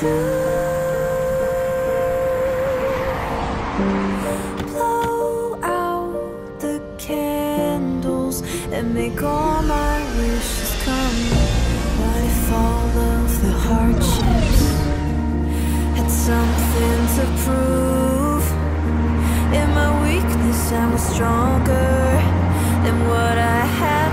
Blow out the candles and make all my wishes come. What if all of the hardships had something to prove? In my weakness, I was stronger than what I had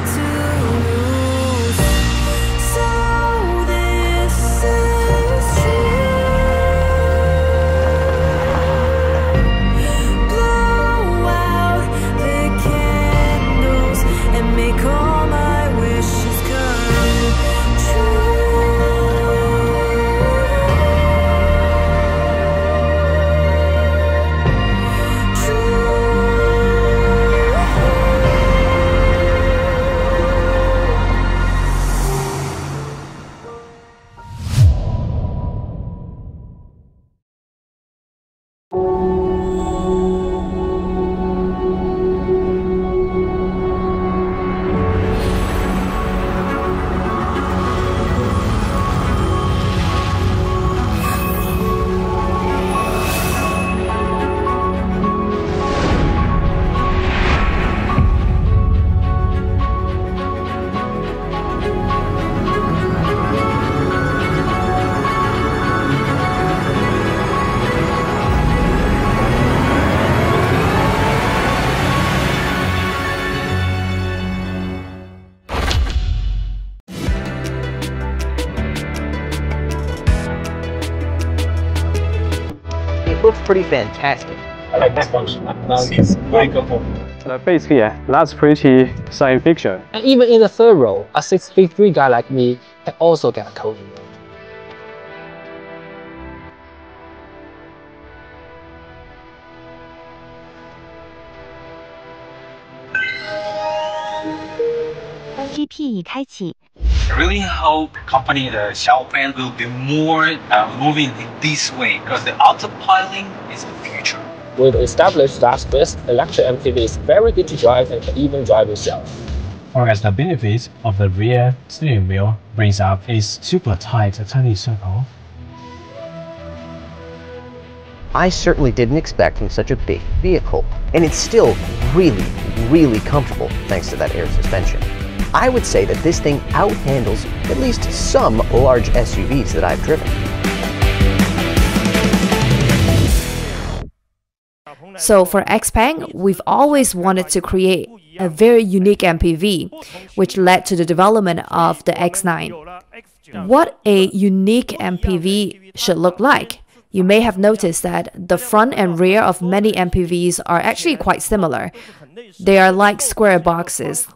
looks pretty fantastic. I like this function. Now it's very comfortable. Uh, basically, yeah, that's pretty science fiction. And even in the third row, a 6 feet 3 guy like me can also get a cold. GP 已开启。 I really hope company the Xiaopeng will be more uh, moving in this way because the autopiloting is the future. We've established that this electric MPV is very good to drive and can even drive yourself. Whereas the benefits of the rear steering wheel brings up its super tight turning circle. I certainly didn't expect from such a big vehicle, and it's still really, really comfortable thanks to that air suspension. I would say that this thing outhandles at least some large SUVs that I've driven. So for Xpeng, we've always wanted to create a very unique MPV, which led to the development of the X9. What a unique MPV should look like. You may have noticed that the front and rear of many MPVs are actually quite similar. They are like square boxes.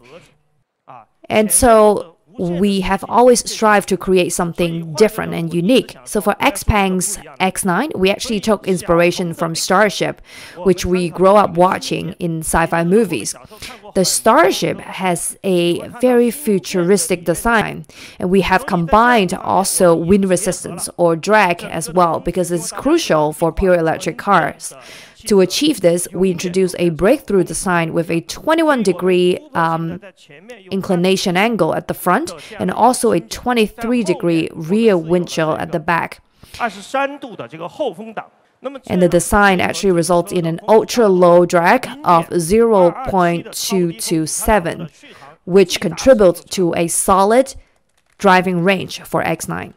And so we have always strived to create something different and unique. So for Xpeng's X9, we actually took inspiration from Starship, which we grow up watching in sci-fi movies. The Starship has a very futuristic design, and we have combined also wind resistance or drag as well because it's crucial for pure electric cars. To achieve this, we introduced a breakthrough design with a 21 degree um, inclination angle at the front and also a 23 degree rear windshield at the back. And the design actually results in an ultra low drag of 0.227, which contributes to a solid driving range for X9.